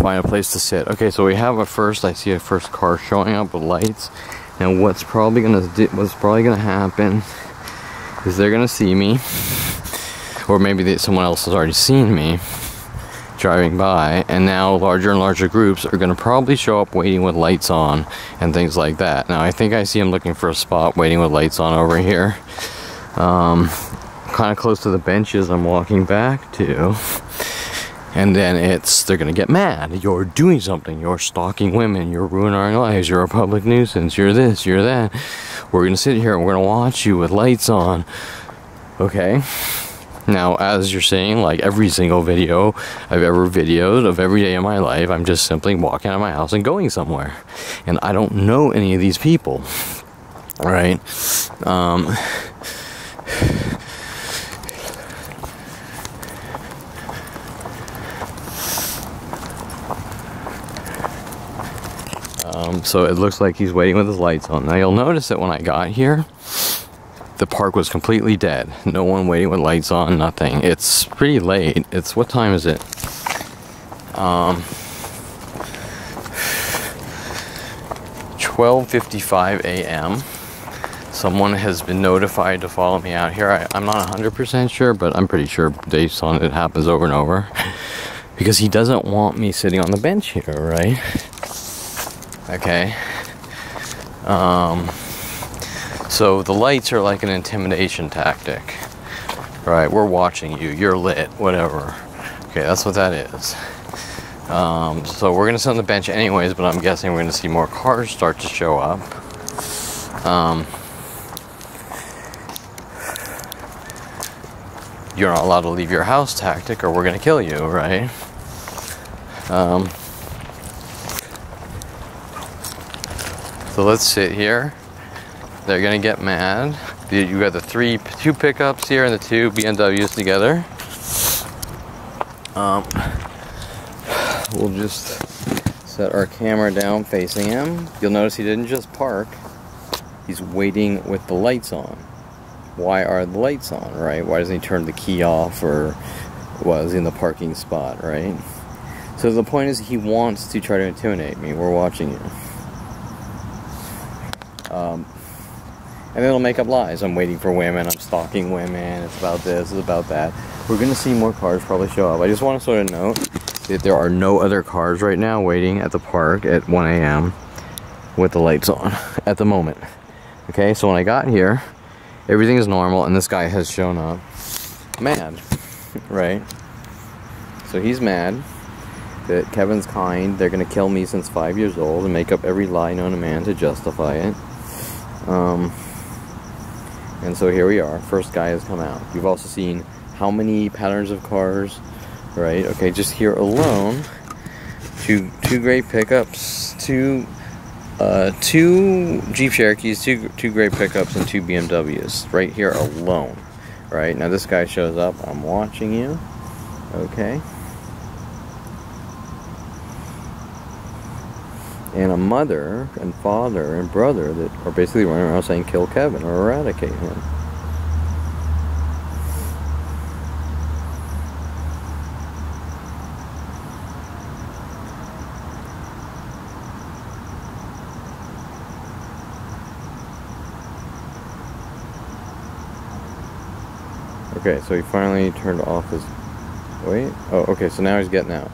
find a place to sit. Okay, so we have a first. I see a first car showing up with lights. Now, what's probably gonna what's probably gonna happen is they're gonna see me, or maybe they, someone else has already seen me driving by, and now larger and larger groups are gonna probably show up waiting with lights on and things like that. Now, I think I see them looking for a spot waiting with lights on over here. Um, kind of close to the benches I'm walking back to and then it's they're gonna get mad. You're doing something. You're stalking women. You're ruining our lives. You're a public nuisance. You're this. You're that. We're gonna sit here and we're gonna watch you with lights on. Okay? Now as you're saying like every single video i've ever videoed of every day of my life i'm just simply walking out of my house and going somewhere. And i don't know any of these people. Right? Um Um, so it looks like he's waiting with his lights on. Now you'll notice that when I got here, the park was completely dead. No one waiting with lights on, nothing. It's pretty late. It's, what time is it? Um, 12.55 a.m. Someone has been notified to follow me out here. I, I'm not 100% sure, but I'm pretty sure based on it happens over and over. because he doesn't want me sitting on the bench here, right? Okay. Um, so the lights are like an intimidation tactic. Right, we're watching you, you're lit, whatever. Okay, that's what that is. Um, so we're gonna sit on the bench anyways, but I'm guessing we're gonna see more cars start to show up. Um, you're not allowed to leave your house tactic or we're gonna kill you, right? Um, So let's sit here. They're gonna get mad. You got the three, two pickups here and the two BMWs together. Um, we'll just set our camera down facing him. You'll notice he didn't just park. He's waiting with the lights on. Why are the lights on, right? Why doesn't he turn the key off or was in the parking spot, right? So the point is he wants to try to intimidate me. We're watching you. Um, and it'll make up lies. I'm waiting for women, I'm stalking women, it's about this, it's about that. We're gonna see more cars probably show up. I just want to sort of note that there are no other cars right now waiting at the park at 1 a.m. with the lights on at the moment. Okay, so when I got here, everything is normal and this guy has shown up mad, right? So he's mad that Kevin's kind, they're gonna kill me since five years old and make up every lie known to man to justify it. Um, and so here we are. First guy has come out. You've also seen how many patterns of cars, right? Okay, just here alone, two two great pickups, two uh, two Jeep Cherokees, two two great pickups, and two BMWs right here alone. Right now, this guy shows up. I'm watching you. Okay. And a mother and father and brother that are basically running around saying kill Kevin or eradicate him. Okay, so he finally turned off his... Wait? Oh, okay, so now he's getting out.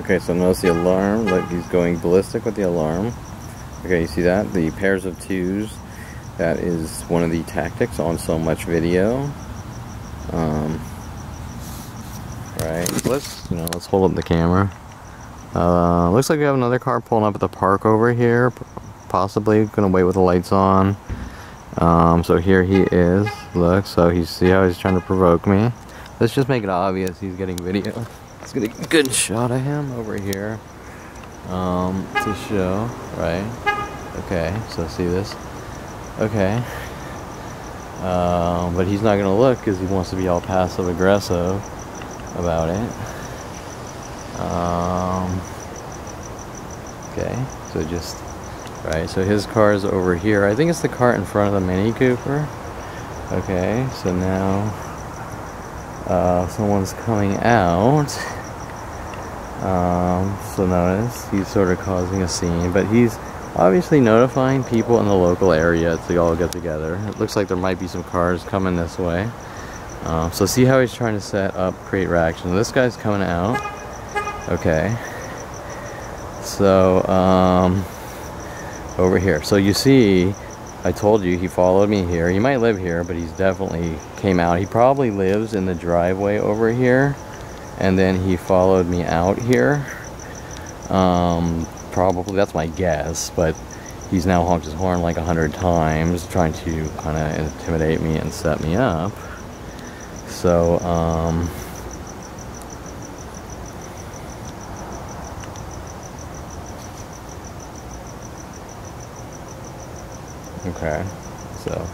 Okay, so notice the alarm. Look, he's going ballistic with the alarm. Okay, you see that? The pairs of twos. That is one of the tactics on so much video. Um, right. Let's you know. Let's hold up the camera. Uh, looks like we have another car pulling up at the park over here. Possibly gonna wait with the lights on. Um, so here he is. Look. So you see how he's trying to provoke me. Let's just make it obvious he's getting video. Let's get a good shot of him over here. Um, to show, right? Okay, so see this? Okay. Um, but he's not gonna look because he wants to be all passive aggressive about it. Um, okay, so just, right, so his car is over here. I think it's the car in front of the Mini Cooper. Okay, so now uh, someone's coming out. Um, so notice he's sort of causing a scene, but he's obviously notifying people in the local area to all get together. It looks like there might be some cars coming this way. Um, so see how he's trying to set up, create reaction. This guy's coming out. Okay. So, um, over here. So you see, I told you he followed me here. He might live here, but he's definitely came out. He probably lives in the driveway over here. And then he followed me out here. Um, probably, that's my guess, but he's now honked his horn like a hundred times, trying to kind of intimidate me and set me up. So, um, okay, so,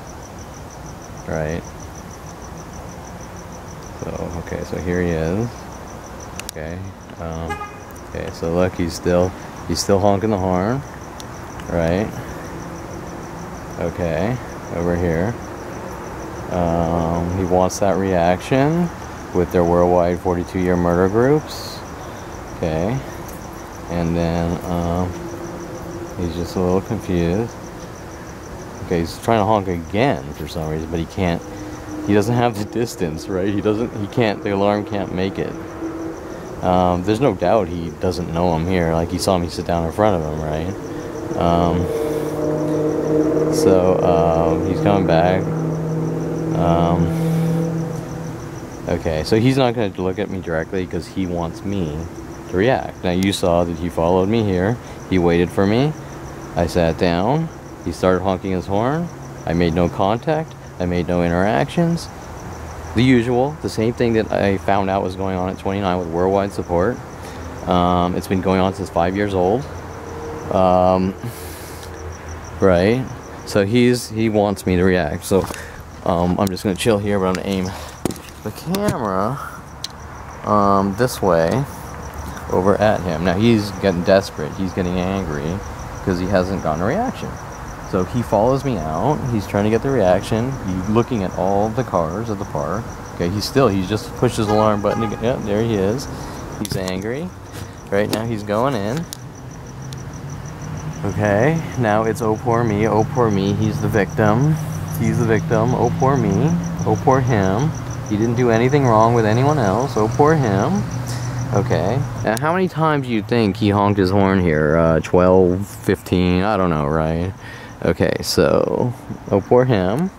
right, so, okay, so here he is, okay, um, okay, so look, he's still, he's still honking the horn, right, okay, over here, um, he wants that reaction with their worldwide 42 year murder groups. Okay. And then um, he's just a little confused. Okay, he's trying to honk again for some reason, but he can't. He doesn't have the distance, right? He doesn't. He can't. The alarm can't make it. Um, there's no doubt he doesn't know I'm here. Like he saw me sit down in front of him, right? Um, so um, he's coming back. Um, okay, so he's not going to look at me directly because he wants me to react. Now you saw that he followed me here. He waited for me. I sat down. He started honking his horn. I made no contact. I made no interactions. The usual, the same thing that I found out was going on at 29 with worldwide support. Um, it's been going on since five years old. Um, right. So he's he wants me to react. So um, I'm just gonna chill here, but I'm gonna aim the camera um, this way over at him. Now he's getting desperate. He's getting angry because he hasn't gotten a reaction. So he follows me out. He's trying to get the reaction. He's looking at all the cars at the park. Okay, he's still, he's just pushed his alarm button again. Yep, there he is. He's angry. Right now he's going in. Okay, now it's oh poor me, oh poor me, he's the victim. He's the victim. Oh, poor me. Oh, poor him. He didn't do anything wrong with anyone else. Oh, poor him. Okay. Now, how many times do you think he honked his horn here? Uh, 12, 15, I don't know, right? Okay, so, oh, poor him.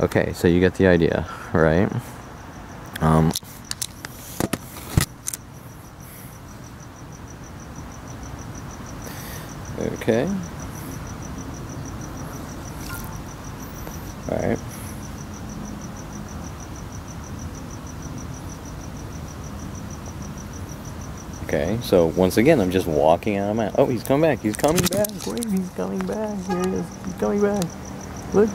Okay, so you get the idea, right? Um, okay. Alright. Okay, so once again, I'm just walking out of my. Oh, he's coming back. He's coming back. Wait, he's coming back. Here he is. He's coming back. Look,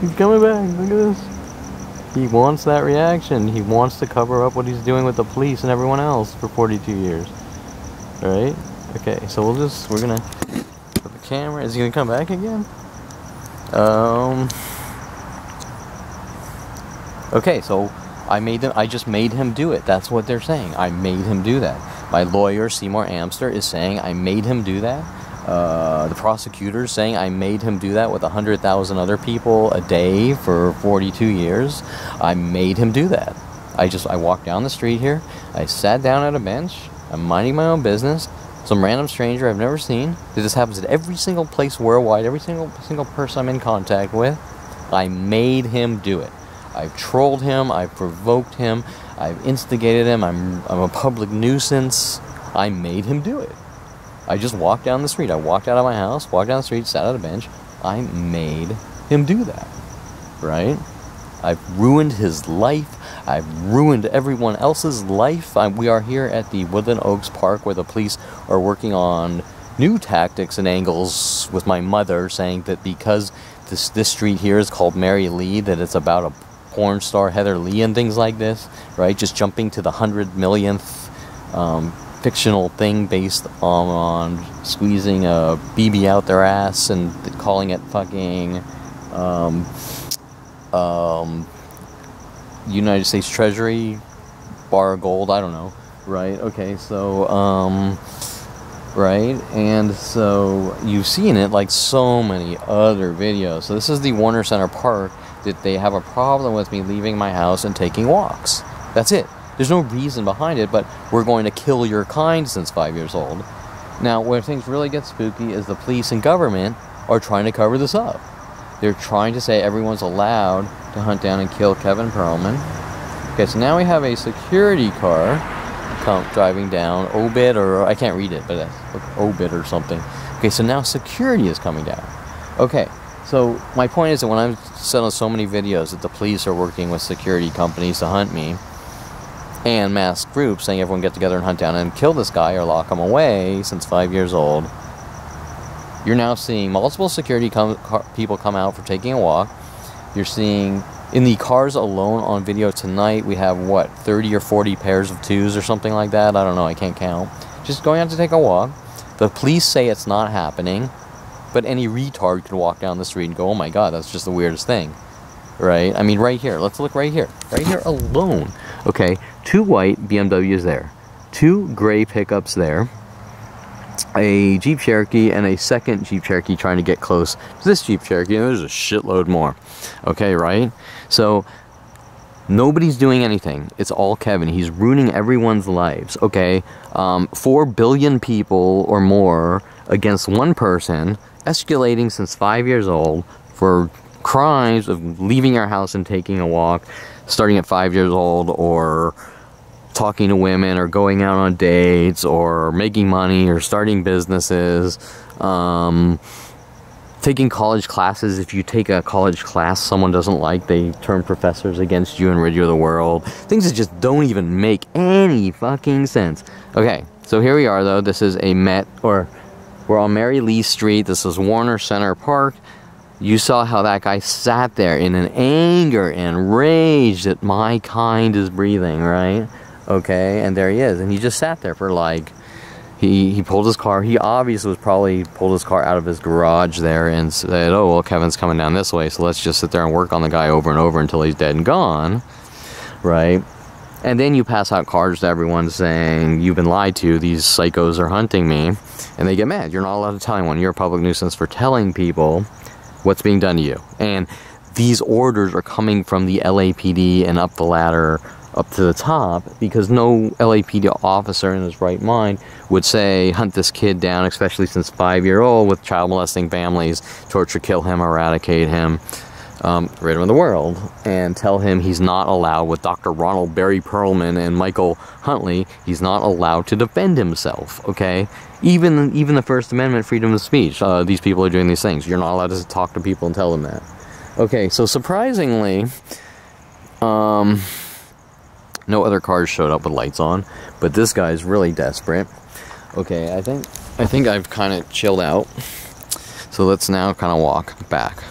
he's coming back. Look at this. He wants that reaction. He wants to cover up what he's doing with the police and everyone else for 42 years. Alright? Okay, so we'll just. We're gonna. Put the camera. Is he gonna come back again? Um. Okay, so I made them. I just made him do it. That's what they're saying. I made him do that. My lawyer Seymour Amster is saying I made him do that. Uh, the prosecutor is saying I made him do that with hundred thousand other people a day for 42 years. I made him do that. I just I walked down the street here. I sat down at a bench. I'm minding my own business. Some random stranger I've never seen. This happens at every single place worldwide, every single single person I'm in contact with. I made him do it. I've trolled him, I've provoked him, I've instigated him, I'm, I'm a public nuisance. I made him do it. I just walked down the street. I walked out of my house, walked down the street, sat at a bench. I made him do that. Right? I've ruined his life. I've ruined everyone else's life. I, we are here at the Woodland Oaks Park where the police are working on new tactics and angles with my mother saying that because this, this street here is called Mary Lee, that it's about a porn star Heather Lee and things like this, right? Just jumping to the hundred millionth um, fictional thing based on, on, squeezing a BB out their ass and calling it fucking um, um, United States Treasury bar of gold. I don't know, right? Okay, so um, right, and so you've seen it like so many other videos. So this is the Warner Center Park that they have a problem with me leaving my house and taking walks. That's it. There's no reason behind it, but we're going to kill your kind since five years old. Now, where things really get spooky is the police and government are trying to cover this up. They're trying to say everyone's allowed to hunt down and kill Kevin Perelman. Okay, so now we have a security car come driving down Obit, or I can't read it, but that's Obit or something. Okay, so now security is coming down. Okay, so my point is that when I've said on so many videos that the police are working with security companies to hunt me, and mass groups saying everyone get together and hunt down and kill this guy or lock him away since five years old, you're now seeing multiple security com- people come out for taking a walk. You're seeing in the cars alone on video tonight, we have what 30 or 40 pairs of twos or something like that. I don't know. I can't count. Just going out to take a walk. The police say it's not happening, but any retard could walk down the street and go, "Oh my God, that's just the weirdest thing." Right? I mean, right here. Let's look right here. Right here alone. Okay, two white BMWs there, two gray pickups there a Jeep Cherokee and a second Jeep Cherokee trying to get close to this Jeep Cherokee, and there's a shitload more. Okay, right? So nobody's doing anything. It's all Kevin. He's ruining everyone's lives. Okay, um, four billion people or more against one person, escalating since five years old for crimes of leaving your house and taking a walk, starting at five years old, or talking to women or going out on dates or making money or starting businesses, um, taking college classes. If you take a college class someone doesn't like, they turn professors against you and rid you of the world. Things that just don't even make any fucking sense. Okay, so here we are though. This is a Met, or we're on Mary Lee Street. This is Warner Center Park. You saw how that guy sat there in an anger and rage that my kind is breathing, right? Okay, and there he is, and he just sat there for like he he pulled his car. He obviously was probably pulled his car out of his garage there and said, "Oh well, Kevin's coming down this way, so let's just sit there and work on the guy over and over until he's dead and gone." Right? And then you pass out cards to everyone saying, You've been lied to, these psychos are hunting me. And they get mad. You're not allowed to tell anyone. You're a public nuisance for telling people what's being done to you. And these orders are coming from the LAPD and up the ladder up to the top because no LAPD officer in his right mind would say hunt this kid down, especially since five year old with child molesting families, torture, kill him, eradicate him, um, of the world, and tell him he's not allowed with Dr. Ronald Barry Perelman and Michael Huntley. He's not allowed to defend himself. Okay, even even the First Amendment, freedom of speech. Uh, these people are doing these things. You're not allowed to talk to people and tell them that. Okay, so surprisingly, um no other cars showed up with lights on, but this guy's really desperate. Okay, I think I think I've kind of chilled out. So let's now kind of walk back.